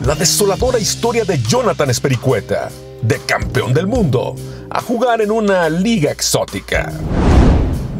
la desoladora historia de Jonathan Espericueta, de campeón del mundo, a jugar en una liga exótica.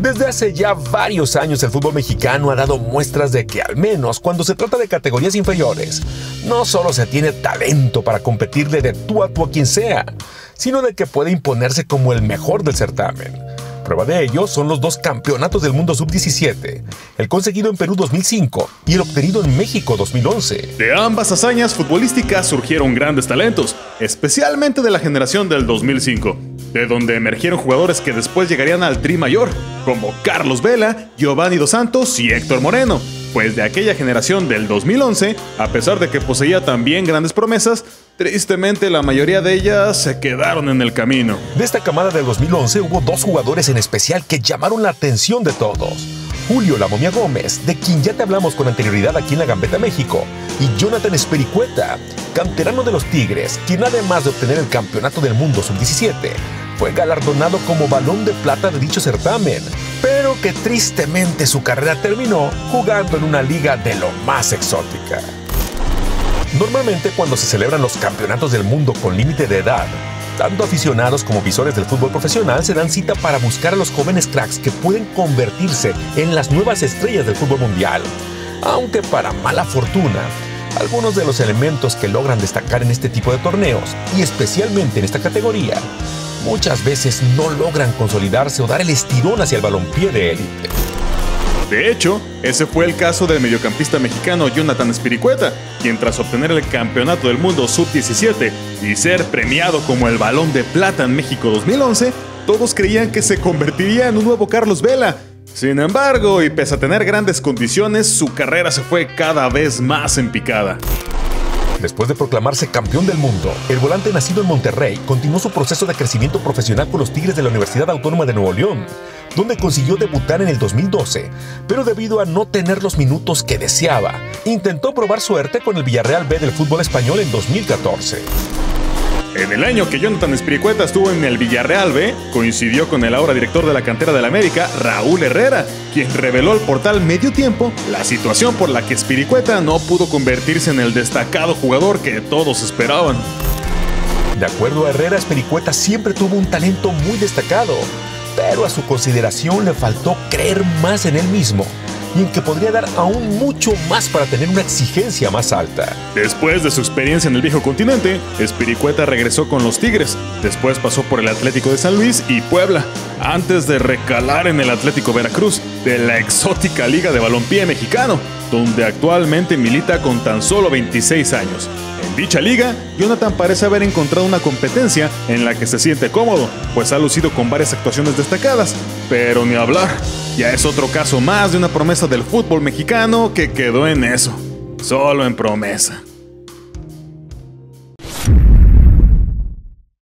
Desde hace ya varios años el fútbol mexicano ha dado muestras de que al menos cuando se trata de categorías inferiores, no solo se tiene talento para competirle de tú a tú a quien sea, sino de que puede imponerse como el mejor del certamen. Prueba de ello son los dos campeonatos del mundo sub-17, el conseguido en Perú 2005 y el obtenido en México 2011. De ambas hazañas futbolísticas surgieron grandes talentos, especialmente de la generación del 2005, de donde emergieron jugadores que después llegarían al tri mayor, como Carlos Vela, Giovanni Dos Santos y Héctor Moreno, pues de aquella generación del 2011, a pesar de que poseía también grandes promesas, tristemente la mayoría de ellas se quedaron en el camino. De esta camada del 2011 hubo dos jugadores en especial que llamaron la atención de todos. Julio La Momia Gómez, de quien ya te hablamos con anterioridad aquí en la Gambeta México, y Jonathan Espericueta, canterano de los Tigres, quien además de obtener el Campeonato del Mundo Sub-17, fue galardonado como balón de plata de dicho certamen, pero que tristemente su carrera terminó jugando en una liga de lo más exótica. Normalmente cuando se celebran los campeonatos del mundo con límite de edad, tanto aficionados como visores del fútbol profesional se dan cita para buscar a los jóvenes cracks que pueden convertirse en las nuevas estrellas del fútbol mundial. Aunque para mala fortuna, algunos de los elementos que logran destacar en este tipo de torneos, y especialmente en esta categoría, muchas veces no logran consolidarse o dar el estirón hacia el balompié de élite. De hecho, ese fue el caso del mediocampista mexicano Jonathan Spiricueta, quien tras obtener el Campeonato del Mundo Sub-17 y ser premiado como el Balón de Plata en México 2011, todos creían que se convertiría en un nuevo Carlos Vela. Sin embargo, y pese a tener grandes condiciones, su carrera se fue cada vez más en picada. Después de proclamarse campeón del mundo, el volante nacido en Monterrey continuó su proceso de crecimiento profesional con los Tigres de la Universidad Autónoma de Nuevo León, donde consiguió debutar en el 2012, pero debido a no tener los minutos que deseaba, intentó probar suerte con el Villarreal B del fútbol español en 2014. En el año que Jonathan Espiricueta estuvo en el Villarreal B, coincidió con el ahora director de la cantera del América, Raúl Herrera, quien reveló al portal Medio Tiempo la situación por la que Espiricueta no pudo convertirse en el destacado jugador que todos esperaban. De acuerdo a Herrera, Espiricueta siempre tuvo un talento muy destacado, pero a su consideración le faltó creer más en él mismo y en que podría dar aún mucho más para tener una exigencia más alta. Después de su experiencia en el viejo continente, Espiricueta regresó con los Tigres, después pasó por el Atlético de San Luis y Puebla, antes de recalar en el Atlético Veracruz, de la exótica Liga de Balompié Mexicano, donde actualmente milita con tan solo 26 años. En dicha liga, Jonathan parece haber encontrado una competencia en la que se siente cómodo, pues ha lucido con varias actuaciones destacadas, pero ni hablar, ya es otro caso más de una promesa del fútbol mexicano que quedó en eso, solo en promesa.